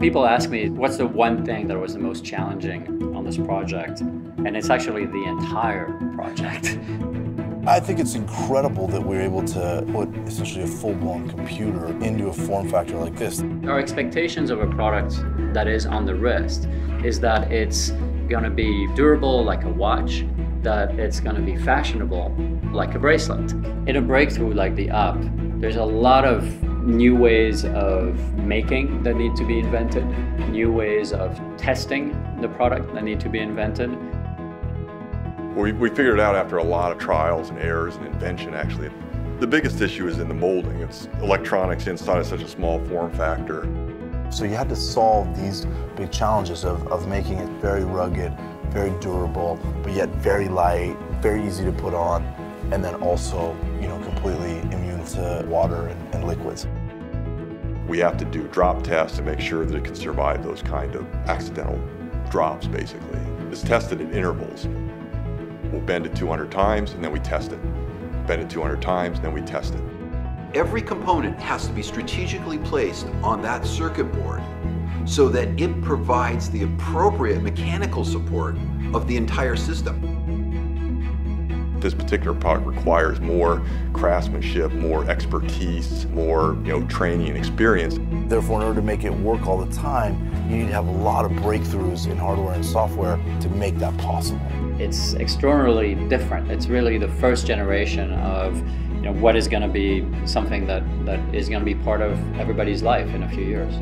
People ask me, what's the one thing that was the most challenging on this project? And it's actually the entire project. I think it's incredible that we're able to put essentially a full-blown computer into a form factor like this. Our expectations of a product that is on the wrist is that it's going to be durable like a watch, that it's going to be fashionable like a bracelet. In a breakthrough like the UP, there's a lot of new ways of making that need to be invented, new ways of testing the product that need to be invented. We, we figured out after a lot of trials and errors and invention actually. The biggest issue is in the molding. It's electronics inside of such a small form factor. So you had to solve these big challenges of, of making it very rugged, very durable, but yet very light, very easy to put on, and then also, you know, completely immune to water and, and liquids. We have to do drop tests to make sure that it can survive those kind of accidental drops, basically. It's tested at intervals. We'll bend it 200 times and then we test it. Bend it 200 times and then we test it. Every component has to be strategically placed on that circuit board so that it provides the appropriate mechanical support of the entire system. This particular product requires more craftsmanship, more expertise, more you know, training and experience. Therefore, in order to make it work all the time, you need to have a lot of breakthroughs in hardware and software to make that possible. It's extraordinarily different. It's really the first generation of you know, what is going to be something that, that is going to be part of everybody's life in a few years.